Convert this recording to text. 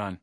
run.